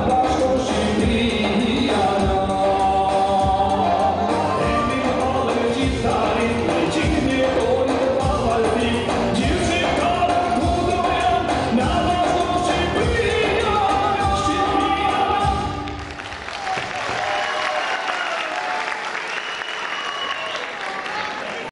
She